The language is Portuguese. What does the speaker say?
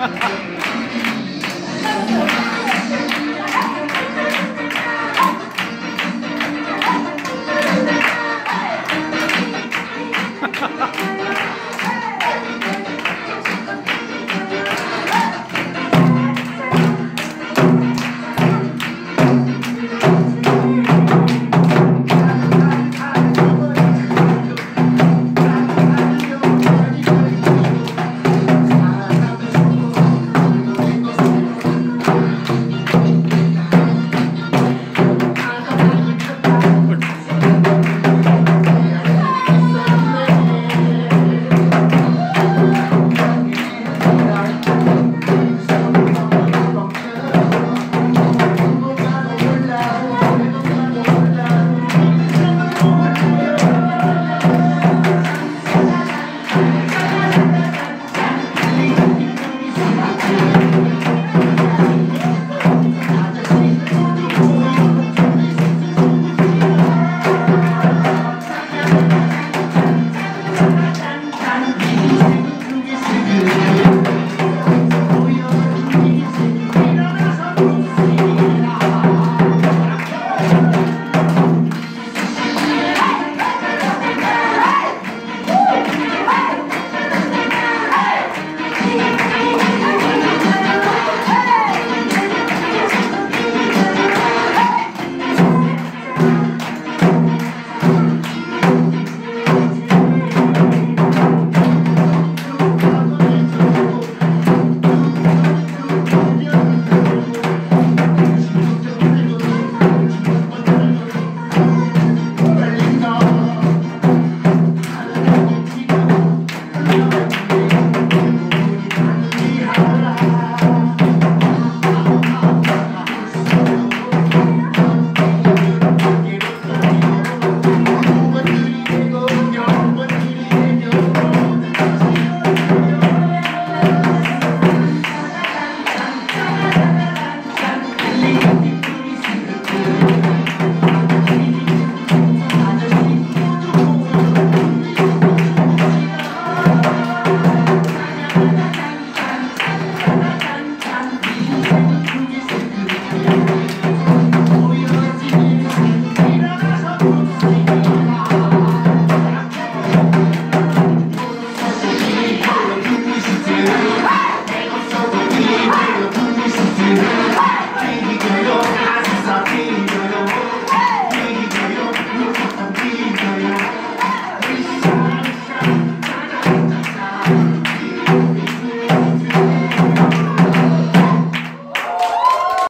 Obrigado.